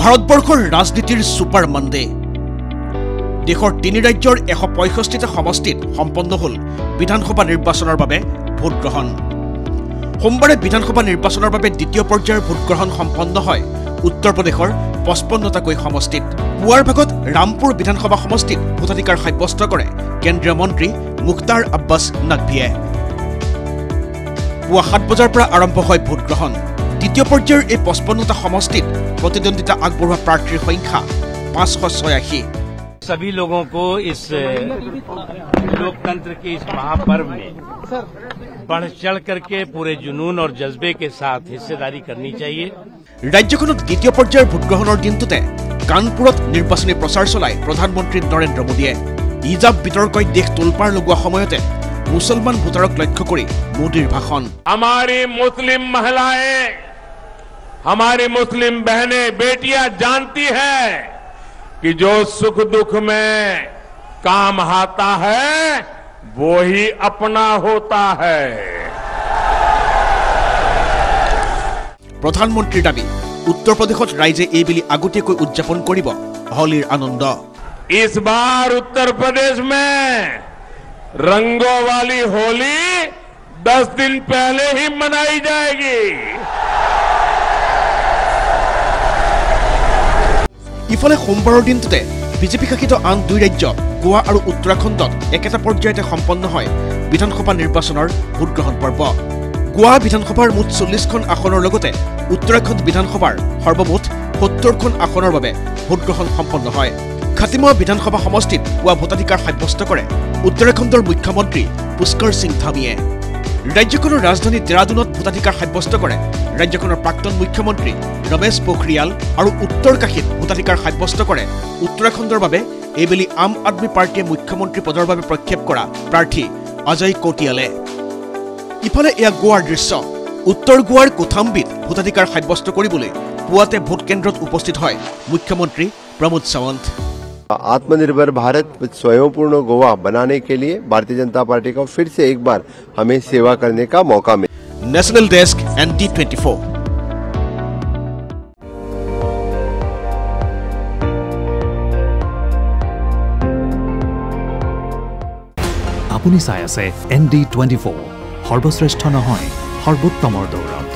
ভাৰতবৰ্ষৰ ৰাজনীতিৰ super Monday দেশৰ তিনি ৰাজ্যৰ এশ পঁয়ষষ্ঠিটা সমষ্টিত সম্পন্ন হ'ল বিধানসভা নিৰ্বাচনৰ বাবে ভোটগ্ৰহণ। সোমবাৰে বিধানসভা নিৰ্বাচনৰ বাবে দ্বিতীয় পৰ্যায়ৰ ভোটগ্ৰহণ সম্পন্ন হয় উত্তৰ প্ৰদেশৰ পঁচপন্নটাকৈ সমষ্টিত। পুৱাৰ ভাগত ৰামপুৰ বিধানসভা সমষ্টিত ভোটাধিকাৰ সাব্যস্ত কৰে কেন্দ্ৰীয় মন্ত্ৰী মুখতাৰ আব্বাছ নাকভিয়ে। পুৱা সাত বজাৰ পৰা আৰম্ভ হয় ভোটগ্ৰহণ। দ্বিতীয় পৰ্যায়ৰ এই পঁচপন্নটা সমষ্টিত প্ৰতিদ্বন্দ্বিতা আগবঢ়োৱা প্ৰাৰ্থীৰ সংখ্যা পাঁচশ ছয়াশী सभी लोगों को इस लोकतंत्र के इस महापर्व में बढ़ चढ़ करके पूरे जुनून और जज्बे के साथ हिस्सेदारी करनी चाहिए ৰাজ্যখনত দ্বিতীয় পৰ্যায়ৰ ভোটগ্ৰহণৰ দিনটোতে কানপুৰত নিৰ্বাচনী প্ৰচাৰ চলাই প্ৰধানমন্ত্ৰী নৰেন্দ্ৰ মোদীয়ে হিজাব বিতৰ্কই দেশ তোলপাৰ লগোৱা সময়তে মুছলমান ভোটাৰক লক্ষ্য কৰি মোদীৰ ভাষণ हमारी मुस्लिम महिलाएं हमारी मुस्लिम बहनें बेटियां जानती है कि जो सुख दुख में काम आता है वो ही अपना होता है প্ৰধানমন্ত্ৰীৰ দাবী উত্তৰ প্ৰদেশত ৰাইজে এইবেলি আগতীয়াকৈ উদযাপন কৰিব হোলীৰ আনন্দ इस बार उत्तर प्रदेश में रंगों वाली होली दस दिन पहले ही मनाई जाएगी ইফালে সোমবাৰৰ দিনটোতে বিজেপি শাসিত আন দুই ৰাজ্য গোৱা আৰু উত্তৰাখণ্ডত একেটা পৰ্যায়তে সম্পন্ন হয় বিধানসভা নিৰ্বাচনৰ ভোটগ্ৰহণ পৰ্ব। গোৱা বিধানসভাৰ মুঠ চল্লিছখন আসনৰ লগতে উত্তৰাখণ্ড বিধানসভাৰ সৰ্বমুঠ সত্তৰখন আসনৰ বাবে ভোটগ্ৰহণ সম্পন্ন হয়। খাতিমা বিধানসভা সমষ্টিত পুৱা ভোটাধিকাৰ সাব্যস্ত কৰে উত্তৰাখণ্ডৰ মুখ্যমন্ত্ৰী পুষ্কৰ সিং ধামীয়ে। ৰাজ্যখনৰ ৰাজধানী ডেৰাডুনত ভোটাধিকাৰ সাব্যস্ত কৰে। ৰাজ্যখনৰ প্ৰাক্তন মুখ্যমন্ত্ৰী ৰমেশ পোখৰিয়াল আৰু উত্তৰ কাশীত ভোটাধিকাৰ সাব্যস্ত কৰে। উত্তৰাখণ্ডৰ বাবে এইবেলি আম আদমী পাৰ্টীয়ে মুখ্যমন্ত্ৰী পদৰ বাবে প্ৰক্ষেপ কৰা প্ৰাৰ্থী অজয় কৌটিয়ালে। ইফালে এয়া গোৱাৰ দৃশ্য। উত্তৰ গোৱাৰ কোঠাম্বিত ভোটাধিকাৰ সাব্যস্ত কৰিবলৈ পুৱাতে ভোটকেন্দ্ৰত উপস্থিত হয় মুখ্যমন্ত্ৰী প্ৰমোদ সাৱন্ত। आत्मनिर्भर भारत स्वयंपूर्ण गोवा बनाने के लिए भारतीय जनता पार्टी को फिर से एक बार हमें सेवा करने का मौका मिला national desk N T twenty four আপুনি চাই আছে এন ডি টুৱেণ্টি ফ'ৰ সৰ্বশ্ৰেষ্ঠ নহয় সৰ্বোত্তমৰ দৌৰত